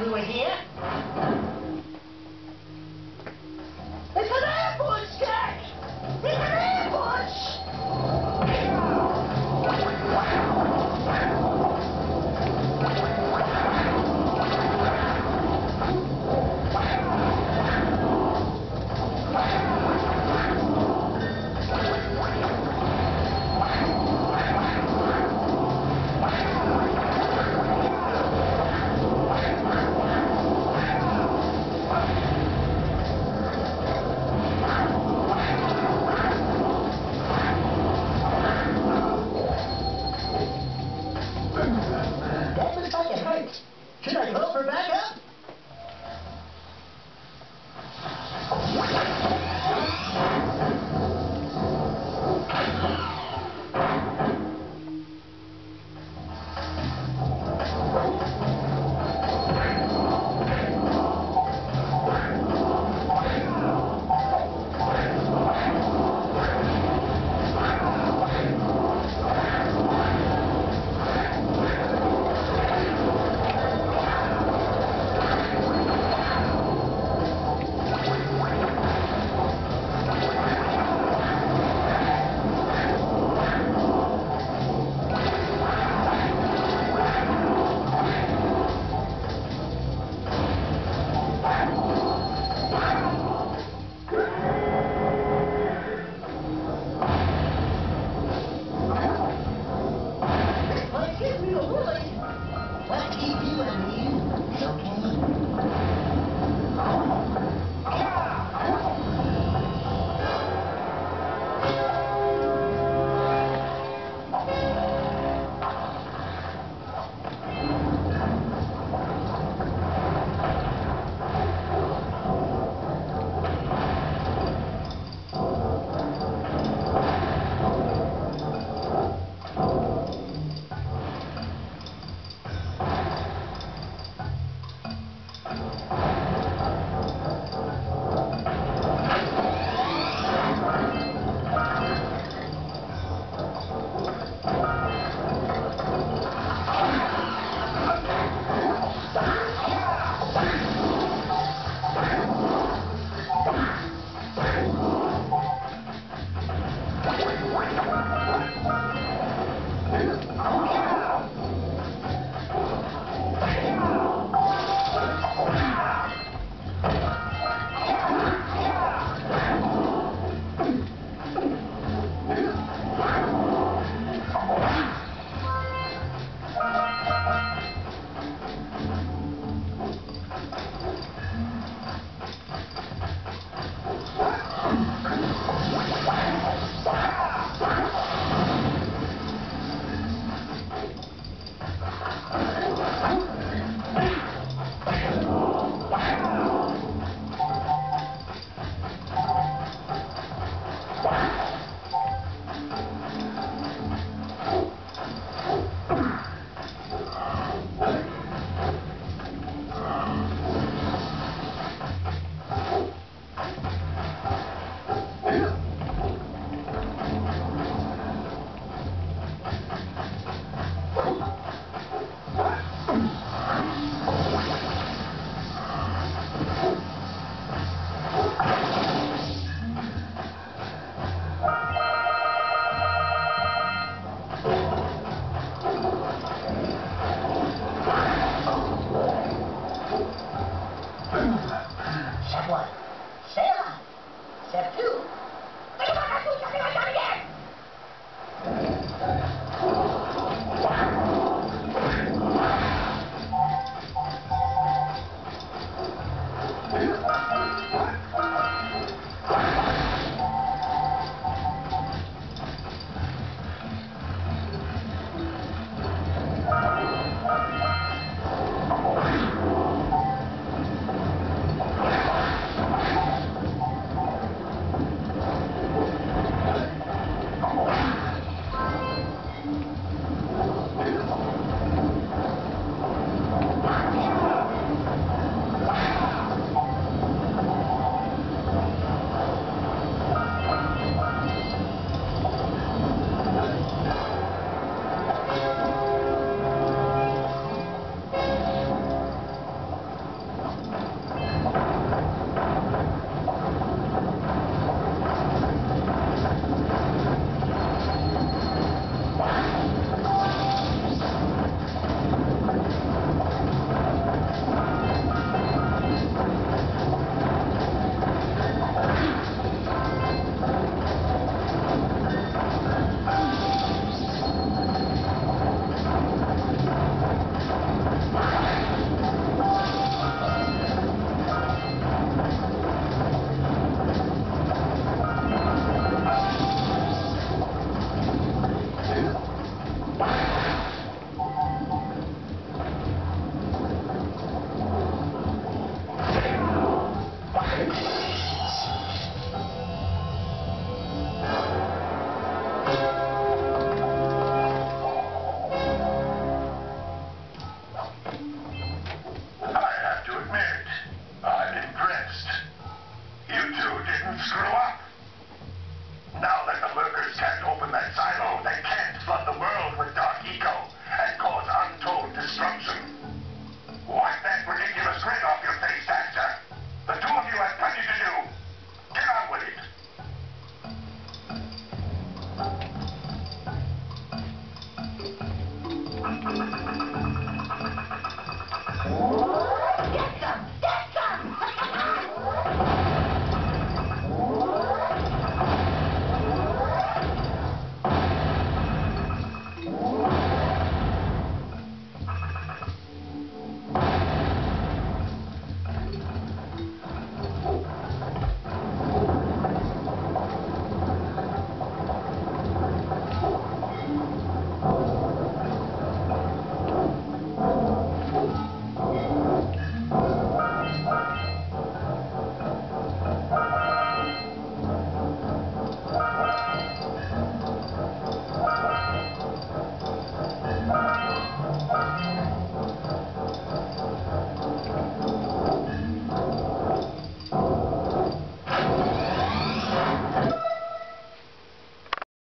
we were here?